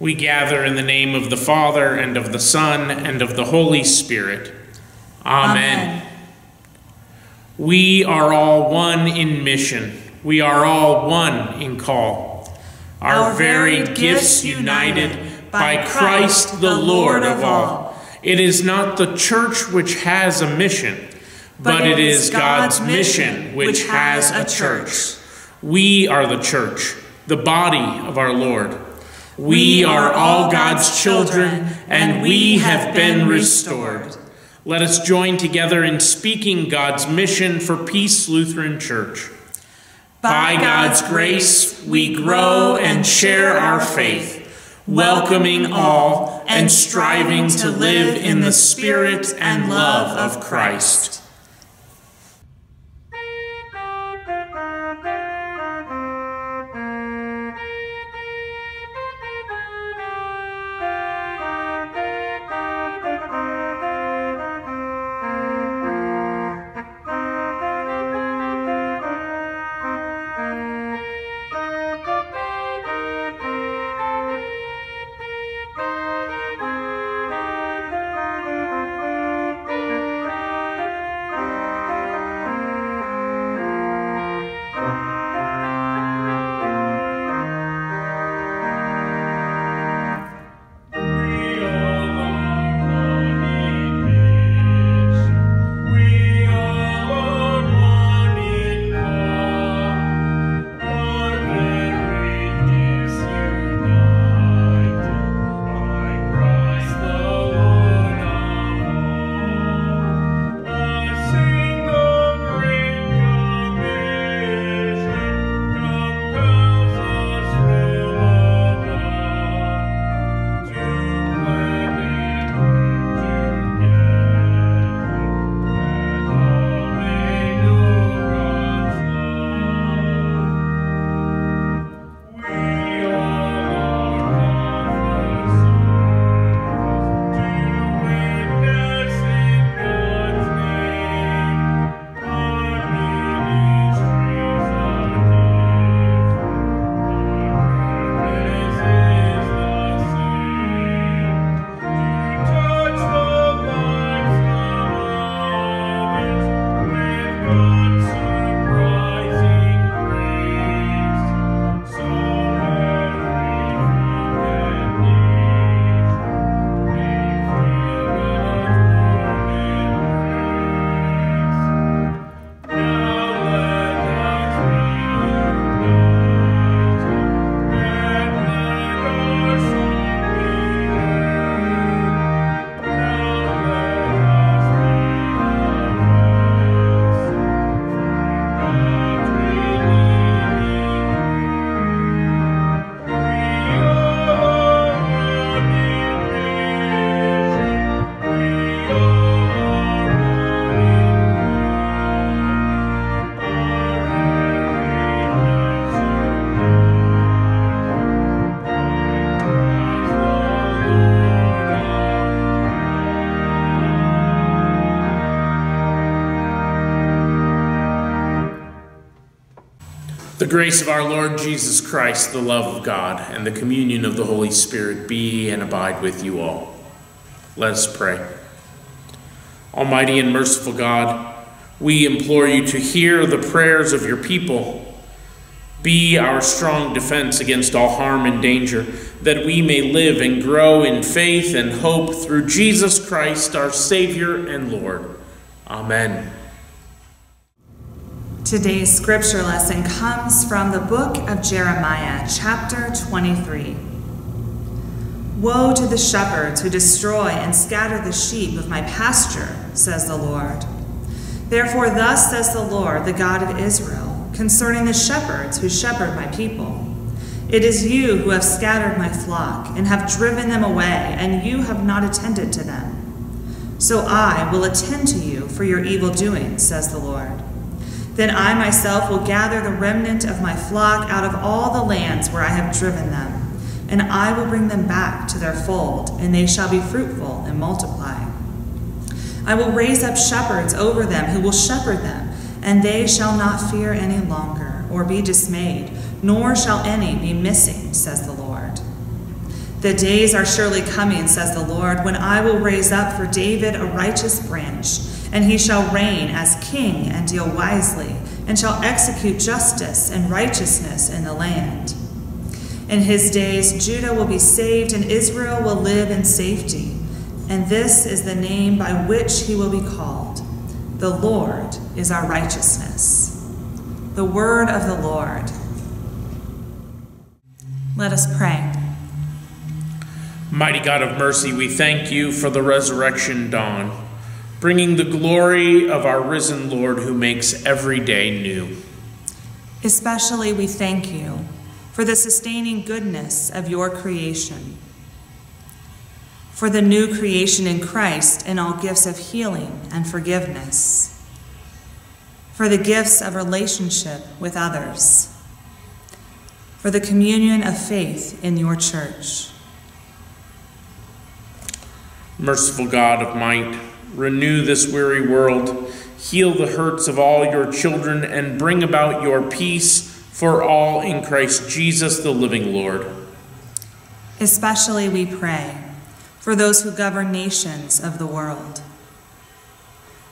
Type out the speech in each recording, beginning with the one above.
We gather in the name of the Father, and of the Son, and of the Holy Spirit. Amen. Amen. We are all one in mission. We are all one in call. Our, Our very gifts united by Christ the Lord of all. all. It is not the church which has a mission, but it is God's mission which has a church. We are the church, the body of our Lord. We are all God's children, and we have been restored. Let us join together in speaking God's mission for Peace Lutheran Church. By God's grace, we grow and share our faith, welcoming all and striving to live in the spirit and love of Christ. Grace of our Lord Jesus Christ, the love of God, and the communion of the Holy Spirit be and abide with you all. Let us pray. Almighty and merciful God, we implore you to hear the prayers of your people. Be our strong defense against all harm and danger, that we may live and grow in faith and hope through Jesus Christ, our Savior and Lord. Amen. Today's scripture lesson comes from the book of Jeremiah, chapter 23. Woe to the shepherds who destroy and scatter the sheep of my pasture, says the Lord. Therefore, thus says the Lord, the God of Israel, concerning the shepherds who shepherd my people It is you who have scattered my flock and have driven them away, and you have not attended to them. So I will attend to you for your evil doing, says the Lord. Then I myself will gather the remnant of my flock out of all the lands where I have driven them, and I will bring them back to their fold, and they shall be fruitful and multiply. I will raise up shepherds over them who will shepherd them, and they shall not fear any longer, or be dismayed, nor shall any be missing, says the Lord. The days are surely coming, says the Lord, when I will raise up for David a righteous branch, and he shall reign as king and deal wisely, and shall execute justice and righteousness in the land. In his days, Judah will be saved, and Israel will live in safety. And this is the name by which he will be called The Lord is our righteousness. The word of the Lord. Let us pray. Mighty God of mercy, we thank you for the resurrection dawn, bringing the glory of our risen Lord who makes every day new. Especially we thank you for the sustaining goodness of your creation, for the new creation in Christ and all gifts of healing and forgiveness, for the gifts of relationship with others, for the communion of faith in your church Merciful God of might, renew this weary world, heal the hurts of all your children, and bring about your peace for all in Christ Jesus, the living Lord. Especially we pray for those who govern nations of the world,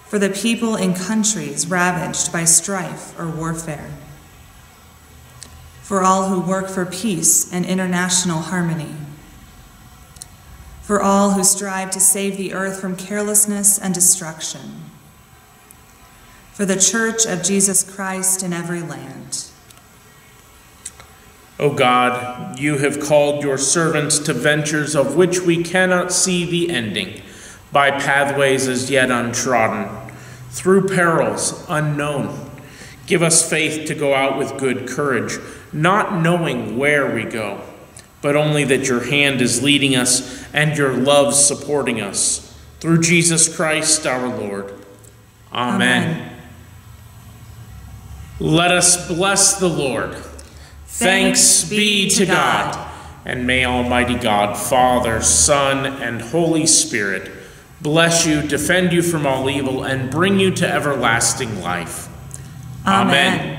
for the people in countries ravaged by strife or warfare, for all who work for peace and international harmony for all who strive to save the earth from carelessness and destruction, for the church of Jesus Christ in every land. O God, you have called your servants to ventures of which we cannot see the ending, by pathways as yet untrodden, through perils unknown. Give us faith to go out with good courage, not knowing where we go but only that your hand is leading us and your love supporting us. Through Jesus Christ our Lord. Amen. Amen. Let us bless the Lord. Thanks, Thanks be to God. God. And may Almighty God, Father, Son, and Holy Spirit bless you, defend you from all evil, and bring you to everlasting life. Amen. Amen.